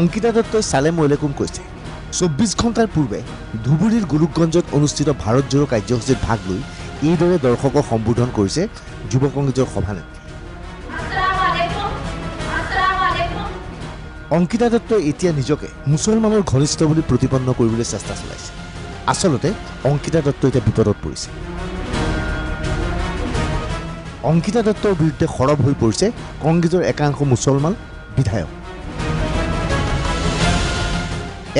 অংকিতা দত্তই চালেম ৱেলেকুম কৈছে? চৌব্বিছ ঘণ্টাৰ পূৰ্বে ধুবুৰীৰ গোলোকগঞ্জত অনুষ্ঠিত ভাৰত জোড়ো কাৰ্যসূচীত ভাগ লৈ এইদৰে দৰ্শকক সম্বোধন কৰিছে যুৱ কংগ্ৰেছৰ সভানেত্ৰী. অংকিতা দত্তই এতিয়া নিজকে মুছলমানৰ ঘনিষ্ঠ বুলি প্ৰতিপন্ন কৰিবলৈ চেষ্টা চলাইছে। আচলতে অংকিতা দত্ত এতিয়া বিপদত পৰিছে। অংকিতা দত্তৰ বিৰুদ্ধে সৰব হৈ পৰিছে কংগ্ৰেছৰ একাংশ মুছলমান বিধায়ক।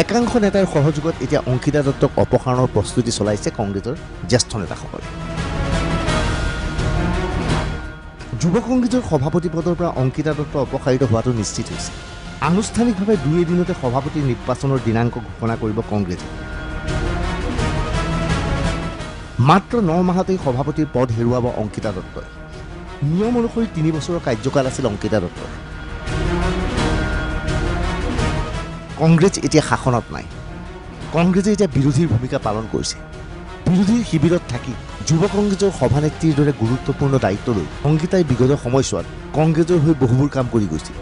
একাংশ নেতাৰ সহযোগত এতিয়া অংকিতা দত্তক অপসাৰণৰ প্ৰস্তুতি চলাইছে কংগ্ৰেছৰ জ্যেষ্ঠ নেতাসকলে। যুৱ কংগ্ৰেছৰ সভাপতি পদৰ পৰা অংকিতা দত্ত অপসাৰিত হোৱাটো নিশ্চিত হৈছে। আনুষ্ঠানিকভাৱে দুই এদিনতে সভাপতি নিৰ্বাচনৰ দিনাংক ঘোষণা কৰিব কংগ্ৰেছে। মাত্ৰ ন মাহতেই সভাপতিৰ পদ হেৰুৱাব অংকিতা দত্তই। নিয়ম অনুসৰি তিনি বছৰৰ কাৰ্যকাল আছিল অংকিতা দত্তৰ। কংগ্ৰেছ এতিয়া শাসনত নাই। কংগ্ৰেছে এতিয়া বিৰোধীৰ ভূমিকা পালন কৰিছে। বিৰোধীৰ শিবিৰত থাকি যুৱ কংগ্ৰেছৰ সভানেত্ৰীৰ দৰে গুৰুত্বপূৰ্ণ দায়িত্ব লৈ অংকিতাই বিগত সময়ছোৱাত কংগ্ৰেছৰ হৈ বহুবোৰ কাম কৰি গৈছিল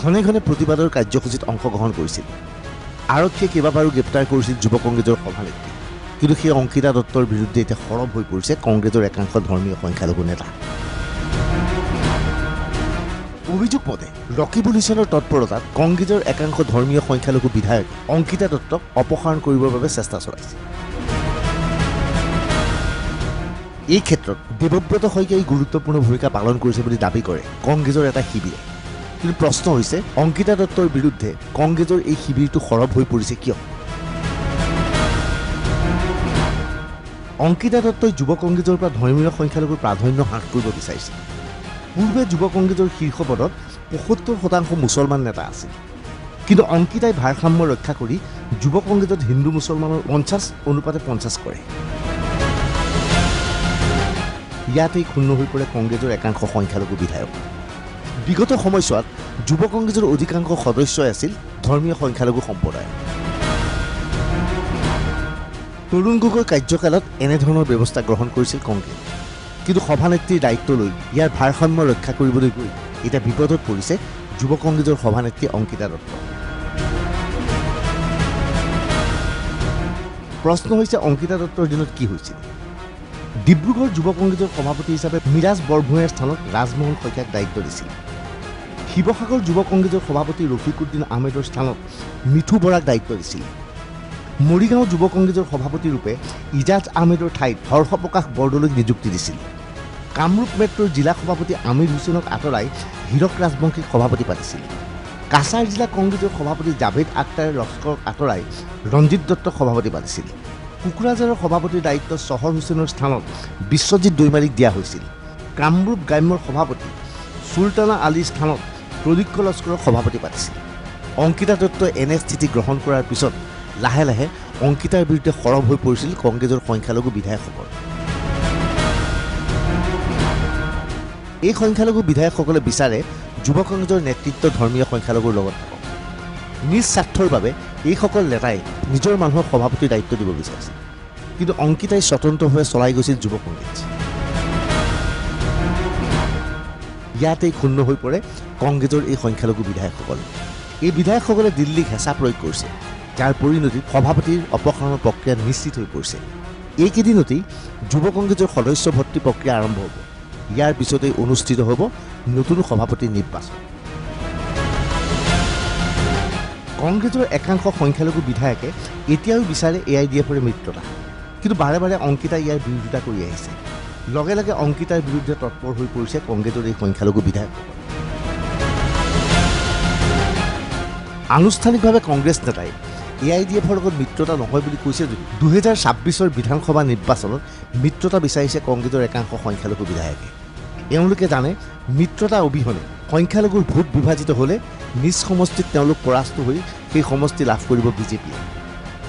ঘনে ঘনে প্ৰতিবাদৰ কাৰ্যসূচীত অংশগ্ৰহণ কৰিছিল। আৰক্ষীয়ে কেইবাবাৰো গ্ৰেপ্তাৰ কৰিছিল যুৱ কংগ্ৰেছৰ সভানেত্ৰী। কিন্তু সেই অংকিতা দত্তৰ বিৰুদ্ধে এতিয়া সৰব হৈ পৰিছে কংগ্ৰেছৰ একাংশ ধৰ্মীয় সংখ্যালঘু নেতা। অভিযোগ মতে ৰকিবুল হুছেইনৰ তৎপৰতাত কংগ্ৰেছৰ একাংশ ধৰ্মীয় সংখ্যালঘু বিধায়কে অংকিতা দত্তক অপসাৰণ কৰিবৰ বাবে চেষ্টা চলাইছে। এই ক্ষেত্ৰত দেৱব্ৰত শইকীয়াই গুৰুত্বপূৰ্ণ ভূমিকা পালন কৰিছে বুলি দাবী কৰে কংগ্ৰেছৰ এটা শিবিৰে। কিন্তু প্ৰশ্ন হৈছে অংকিতা দত্তৰ বিৰুদ্ধে কংগ্ৰেছৰ এই শিবিৰটো সৰব হৈ পৰিছে কিয়? অংকিতা দত্তই যুৱ কংগ্ৰেছৰ পৰা ধৰ্মীয় সংখ্যালঘুৰ প্ৰাধান্য হ্ৰাস কৰিব বিচাৰিছে। পূৰ্বে যুৱ কংগ্ৰেছৰ শীৰ্ষ পদত পঁসত্তৰ শতাংশ মুছলমান নেতা আছিল। কিন্তু অংকিতাই ভাৰসাম্য ৰক্ষা কৰি যুৱ কংগ্ৰেছত হিন্দু মুছলমানৰ পঞ্চাছ অনুপাতে পঞ্চাছ কৰে। ইয়াতেই ক্ষুণ্ণ হৈ পৰে কংগ্ৰেছৰ একাংশ সংখ্যালঘু বিধায়ক। বিগত সময়ছোৱাত যুৱ কংগ্ৰেছৰ অধিকাংশ সদস্যই আছিল ধৰ্মীয় সংখ্যালঘু সম্প্ৰদায়। তৰুণ গগৈৰ কাৰ্যকালত এনেধৰণৰ ব্যৱস্থা গ্ৰহণ কৰিছিল কংগ্ৰেছ। কিন্তু সভানেত্ৰীৰ দায়িত্ব লৈ ইয়াৰ ভাৰসাম্য ৰক্ষা কৰিবলৈ গৈ এতিয়া বিপদত পৰিছে যুৱ কংগ্ৰেছৰ সভানেত্ৰী অংকিতা দত্ত। প্ৰশ্ন হৈছে অংকিতা দত্তৰ দিনত কি হৈছিল? ডিব্ৰুগড় যুৱ কংগ্ৰেছৰ সভাপতি হিচাপে মিৰাজ বৰভূঞাৰ স্থানত ৰাজমোহন শইকীয়াক দায়িত্ব দিছিল। শিৱসাগৰ যুৱ কংগ্ৰেছৰ সভাপতি ৰফিকুদ্দিন আহমেদৰ স্থানত মিঠু বৰাক দায়িত্ব দিছিল। মৰিগাঁও যুৱ কংগ্ৰেছৰ সভাপতিৰূপে ইজাজ আহমেদৰ ঠাইত হৰ্ষপ্ৰকাশ বৰদলৈক নিযুক্তি দিছিল। কামৰূপ মেট্ৰ'ৰ জিলা সভাপতি আমিৰ হুছেইনক আঁতৰাই হীৰক ৰাজবংশীক সভাপতি পাতিছিল। কাছাৰ জিলা কংগ্ৰেছৰ সভাপতি জাভেদ আখতাৰে লস্কৰক আঁতৰাই ৰঞ্জিত দত্তক সভাপতি পাতিছিল। কোকৰাঝাৰৰ সভাপতিৰ দায়িত্ব চহৰ হুছেইনৰ স্থানত বিশ্বজিৎ দৈমাৰীক দিয়া হৈছিল। কামৰূপ গ্ৰাম্যৰ সভাপতি চুলতানা আলীৰ স্থানত প্ৰদীক্ষ লস্কৰক সভাপতি পাতিছিল। অংকিতা দত্তই এনে স্থিতি গ্ৰহণ কৰাৰ পিছত লাহে লাহে অংকিতাৰ বিৰুদ্ধে সৰব হৈ পৰিছিল কংগ্ৰেছৰ সংখ্যালঘু বিধায়কসকল। এই সংখ্যালঘু বিধায়কসকলে বিচাৰে যুৱ কংগ্ৰেছৰ নেতৃত্ব ধৰ্মীয় সংখ্যালঘুৰ লগত থাকক। নিজ স্বাৰ্থৰ বাবে এইসকল নেতাই নিজৰ মানুহক সভাপতিৰ দায়িত্ব দিব বিচাৰিছিল কিন্তু অংকিতাই স্বতন্ত্ৰভাৱে চলাই গৈছিল যুৱ কংগ্ৰেছ। ইয়াতেই ক্ষুণ্ণ হৈ পৰে কংগ্ৰেছৰ এই সংখ্যালঘু বিধায়কসকল। এই বিধায়কসকলে দিল্লীক হেঁচা প্ৰয়োগ কৰিছে। যাৰ পৰিণতিত সভাপতিৰ অপসাৰণৰ প্ৰক্ৰিয়া নিশ্চিত হৈ পৰিছে। এইকেইদিনতেই যুৱ কংগ্ৰেছৰ সদস্য ভৰ্তি প্ৰক্ৰিয়া আৰম্ভ হ'ব। ইয়াৰ পিছতেই অনুষ্ঠিত হ'ব নতুন সভাপতিৰ নিৰ্বাচন। কংগ্ৰেছৰ একাংশ সংখ্যালঘু বিধায়কে এতিয়াও বিচাৰে এ আই ডি এফৰে মিত্ৰতা। কিন্তু বাৰে বাৰে অংকিতাই ইয়াৰ বিৰোধিতা কৰি আহিছে। লগে লগে অংকিতাৰ বিৰুদ্ধে তৎপৰ হৈ পৰিছে কংগ্ৰেছৰ এই সংখ্যালঘু বিধায়কসকল। আনুষ্ঠানিকভাৱে কংগ্ৰেছ নেতাই এ আই ডি এফৰ লগত মিত্ৰতা নহয় বুলি কৈছে যদিও দুহেজাৰ ছাব্বিছৰ বিধানসভা নিৰ্বাচনত মিত্ৰতা বিচাৰিছে কংগ্ৰেছৰ একাংশ সংখ্যালঘু বিধায়কে। এওঁলোকে জানে মিত্ৰতা অবিহনে সংখ্যালঘুৰ ভোট বিভাজিত হ'লে নিজ সমষ্টিত তেওঁলোক পৰাস্ত হৈ সেই সমষ্টি লাভ কৰিব বিজেপিয়ে।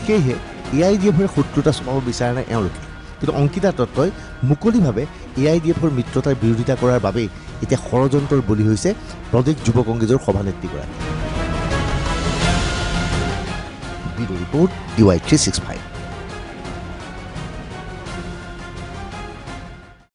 সেয়েহে এ আই ডি এফৰ শত্ৰুতা চপাব বিচাৰা নাই এওঁলোকে। কিন্তু অংকিতা দত্তই মুকলিভাৱে এ আই ডি এফৰ মিত্ৰতাৰ বিৰোধিতা কৰাৰ বাবেই এতিয়া ষড়যন্ত্ৰৰ বলি হৈছে প্ৰদেশ যুৱ কংগ্ৰেছৰ সভানেত্ৰীগৰাকী। Bureau report D Y three six five.